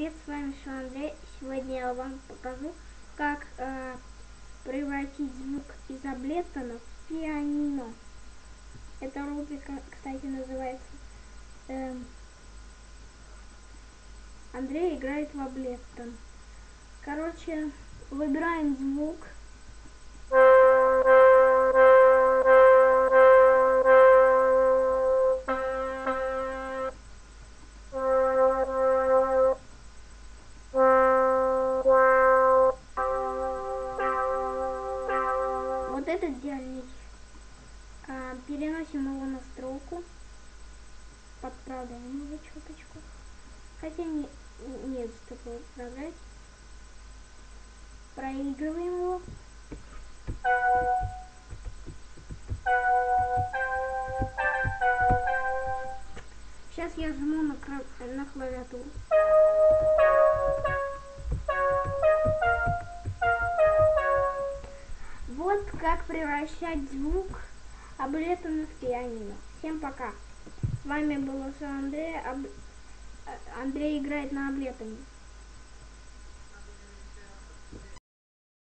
привет, с вами Шон Андрей. Сегодня я вам покажу, как э, превратить звук из Аблетона в пианино. Эта рубрика, кстати, называется э, Андрей играет в Аблетон. Короче, выбираем звук. Этот диалект. А, переносим его на строку. Подправляем его чуточку. Хотя не, нет такого подправлять. Проигрываем его. Сейчас я жму на, на клавиатуру. Превращать звук Аблетона в пианино. Всем пока. С вами был Андрей. Об... Андрей играет на Аблетоне.